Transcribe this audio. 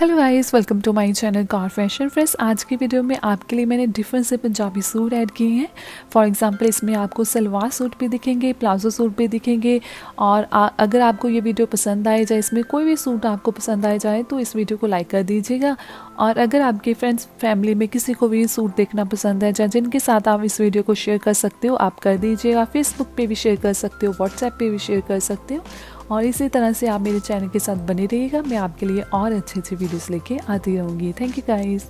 Hello guys welcome to my channel car fashion friends आज की video में आपके लिए मैंने डिफरेंट से पंजाबी सूट ऐड किए हैं। फॉर एग्जांपल इसमें आपको सलवार सूट भी दिखेंगे प्लाजो सूट भी दिखेंगे। और आ, अगर आपको ये वीडियो पसंद आए जाए इसमें कोई भी सूट आपको पसंद आए जाए तो इस वीडियो को लाइक कर दीजिएगा। और अगर आपके फ्रेंड्स फैमिली में किसी को भी सूट देखना पसंद है या जिनके साथ आप इस वीडियो को शेयर कर सकते हो आप कर दीजिएगा। फेसबुक पर भी शेयर कर सकते हो व्हाट्सएप पर भी शेयर कर सकते हो। और इसी तरह से आप मेरे चैनल के साथ बने रहिएगा। मैं आपके लिए और अच्छे अच्छे वीडियोस लेके आती रहूँगी। Thank you guys